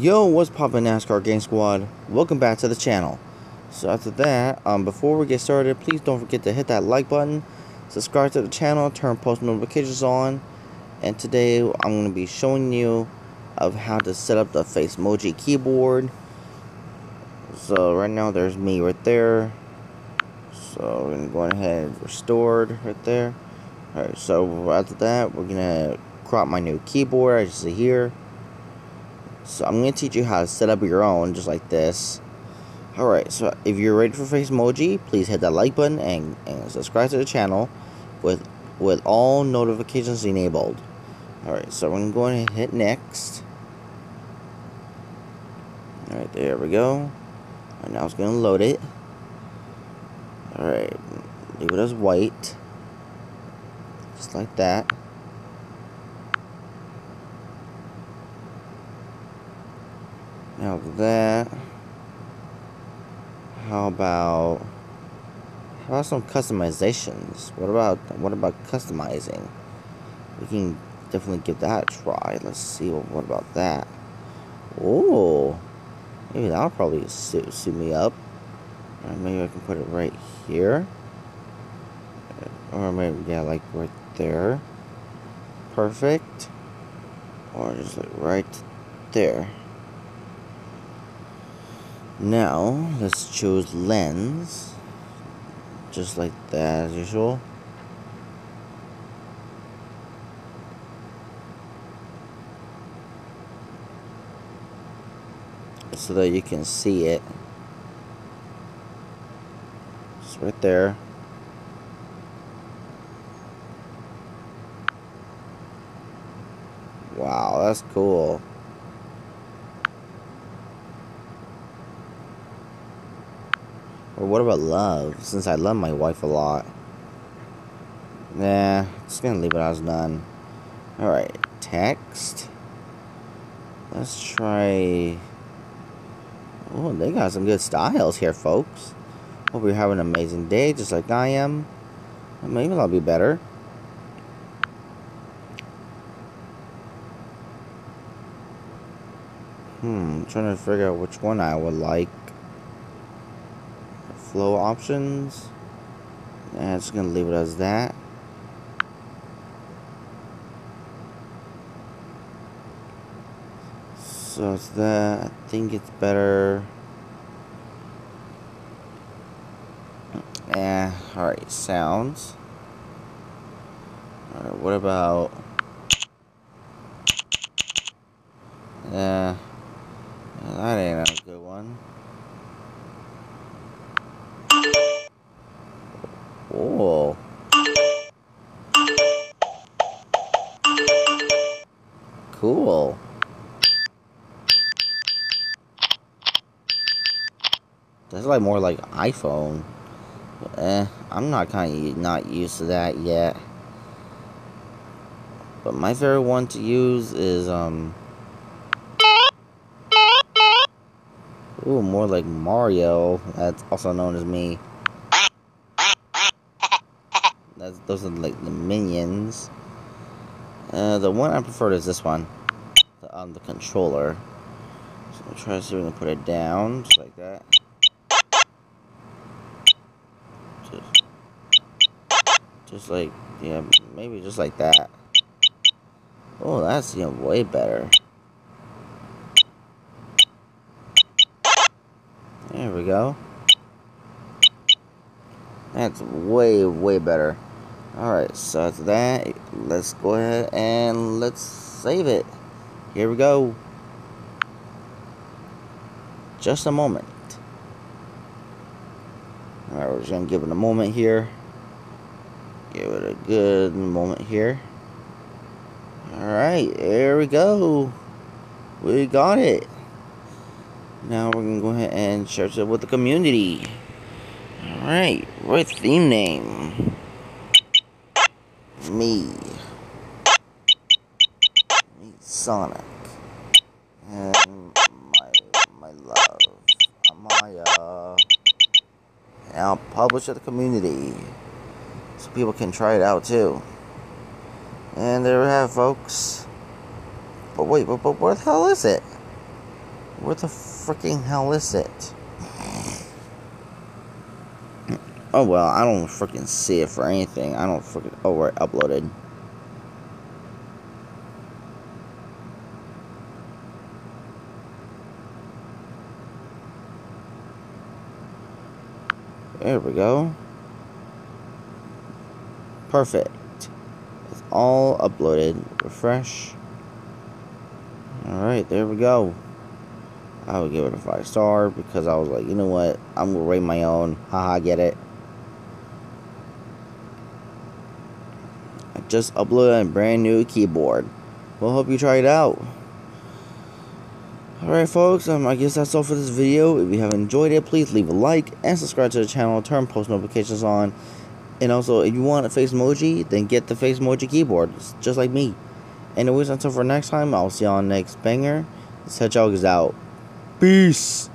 Yo, what's poppin' NASCAR Gang Squad? Welcome back to the channel. So after that, um, before we get started, please don't forget to hit that like button, subscribe to the channel, turn post notifications on, and today I'm going to be showing you of how to set up the Facemoji keyboard. So right now there's me right there. So we're going to go ahead and restored right there. Alright, so after that, we're going to crop my new keyboard as you see here. So I'm going to teach you how to set up your own just like this. Alright, so if you're ready for Facemoji, please hit that like button and, and subscribe to the channel with with all notifications enabled. Alright, so I'm going to hit next. Alright, there we go. And now it's going to load it. Alright, leave it as white. Just like that. Now that, how about, how about some customizations? What about, what about customizing? We can definitely give that a try. Let's see, what, what about that? Oh, maybe that'll probably suit, suit me up. Or maybe I can put it right here. Or maybe, yeah, like right there. Perfect. Or just like right there. Now, let's choose lens. Just like that as usual. So that you can see it. It's right there. Wow, that's cool. Or what about love? Since I love my wife a lot. Nah, just gonna leave it as none. Alright, text. Let's try... Oh, they got some good styles here, folks. Hope you're having an amazing day, just like I am. Maybe I'll be better. Hmm, trying to figure out which one I would like flow options. And it's gonna leave it as that. So it's that I think it's better. Yeah alright sounds. Alright what about? Yeah that ain't a good one Oh. Cool. That's like more like iPhone. Eh, I'm not kind of not used to that yet. But my favorite one to use is um. Ooh, more like Mario. That's also known as me. That's, those are like the minions. Uh, the one I prefer is this one. The, on the controller. So I'm try to see if we can put it down. Just like that. Just, just like, yeah, maybe just like that. Oh, that's you know, way better. There we go. That's way, way better. Alright, so after that, let's go ahead and let's save it. Here we go. Just a moment. Alright, we're just going to give it a moment here. Give it a good moment here. Alright, there we go. We got it. Now we're going to go ahead and share it with the community. Alright, right theme name me. Me, Sonic. And my my love. Amaya. And I'll publish to the community. So people can try it out too. And there we have folks. But wait, but, but where the hell is it? Where the freaking hell is it? Oh well, I don't freaking see it for anything. I don't freaking. Oh, right, uploaded. There we go. Perfect. It's all uploaded. Refresh. Alright, there we go. I would give it a 5 star because I was like, you know what? I'm going to rate my own. Haha, get it. Just uploaded a brand new keyboard. Well, hope you try it out. Alright folks, um, I guess that's all for this video. If you have enjoyed it, please leave a like and subscribe to the channel, turn post notifications on. And also, if you want a Facemoji, then get the Facemoji keyboard, it's just like me. Anyways, until for next time, I'll see on next banger. This Hedgehog is out. Peace!